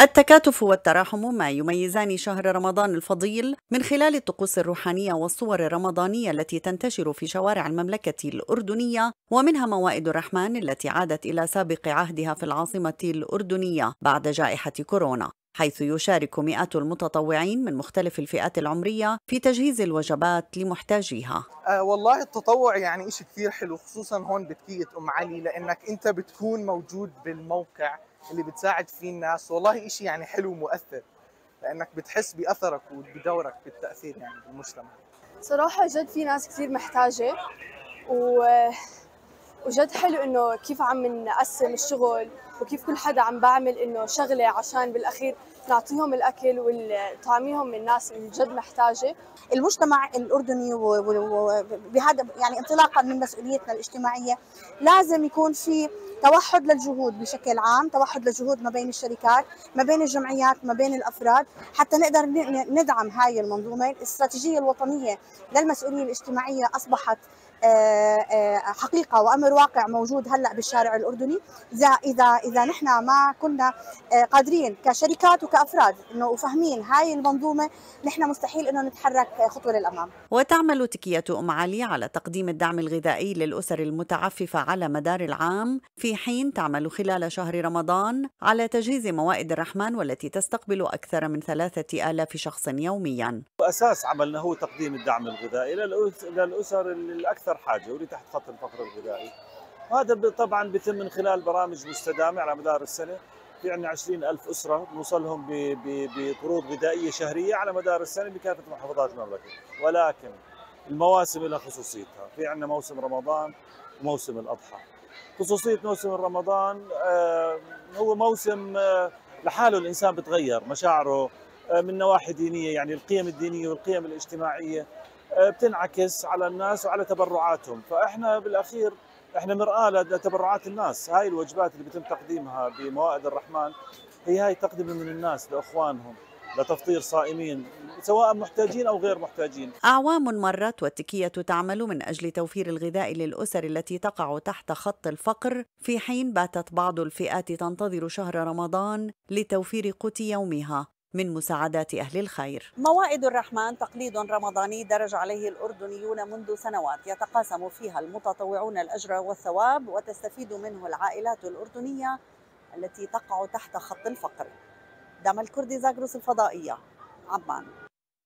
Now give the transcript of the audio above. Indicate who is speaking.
Speaker 1: التكاتف والتراحم ما يميزان شهر رمضان الفضيل من خلال الطقوس الروحانية والصور الرمضانية التي تنتشر في شوارع المملكة الأردنية ومنها موائد الرحمن التي عادت إلى سابق عهدها في العاصمة الأردنية بعد جائحة كورونا. حيث يشارك مئات المتطوعين من مختلف الفئات العمرية في تجهيز الوجبات لمحتاجيها.
Speaker 2: آه والله التطوع يعني إشي كثير حلو خصوصا هون بتكية أم علي لأنك أنت بتكون موجود بالموقع اللي بتساعد فيه الناس. والله إشي يعني حلو ومؤثر لأنك بتحس بأثرك وبدورك بالتأثير يعني بالمجتمع.
Speaker 3: صراحة جد في ناس كثير محتاجة و... وجد حلو إنه كيف عم نقسم الشغل وكيف كل حدا عم بعمل إنه شغلة عشان بالأخير نعطيهم الأكل ونطعميهم الناس اللي جد محتاجة.
Speaker 4: المجتمع الأردني بهذا يعني انطلاقا من مسؤوليتنا الاجتماعية لازم يكون في توحد للجهود بشكل عام توحد للجهود ما بين الشركات ما بين الجمعيات ما بين الأفراد حتى نقدر ندعم هاي المنظومة. الاستراتيجية الوطنية للمسؤولية الاجتماعية أصبحت حقيقة وأمر واقع موجود هلأ بالشارع الأردني. إذا إذا إذا نحن ما كنا قادرين كشركات وكأفراد إنه وفاهمين هاي المنظومة نحن مستحيل إنه نتحرك خطوة للأمام.
Speaker 1: وتعمل تكية ام علي على تقديم الدعم الغذائي للأسر المتعففة على مدار العام. في حين تعمل خلال شهر رمضان على تجهيز موائد الرحمن والتي تستقبل أكثر من ثلاثة آلاف شخص يوميا.
Speaker 5: أساس عملنا هو تقديم الدعم الغذائي للأسر الأكثر حاجة واللي تحت خط الفقر الغذائي. وهذا طبعا بيتم من خلال برامج مستدامة على مدار السنة. في عندنا 20 ألف أسرة نوصلهم بقروض غذائية شهرية على مدار السنة بكافة محافظات المملكة. ولكن المواسم لها خصوصيتها. في عندنا موسم رمضان وموسم الأضحى. خصوصية موسم رمضان هو موسم لحاله الإنسان بتغير مشاعره من نواحي دينية يعني القيم الدينية والقيم الاجتماعية. بتنعكس على الناس وعلى تبرعاتهم فإحنا بالأخير إحنا مرآة لتبرعات الناس هاي الوجبات اللي بيتم تقديمها بموائد الرحمن هي هاي تقدم من الناس لإخوانهم لتفطير صائمين سواء محتاجين أو غير محتاجين.
Speaker 1: أعوام مرت والتكية تعمل من أجل توفير الغذاء للأسر التي تقع تحت خط الفقر في حين باتت بعض الفئات تنتظر شهر رمضان لتوفير قوت يومها. من مساعدات أهل الخير.
Speaker 6: موائد الرحمن تقليد رمضاني درج عليه الأردنيون منذ سنوات يتقاسم فيها المتطوعون الأجر والثواب وتستفيد منه العائلات الأردنية التي تقع تحت خط الفقر. دام الكردي زاغروس الفضائية عمان.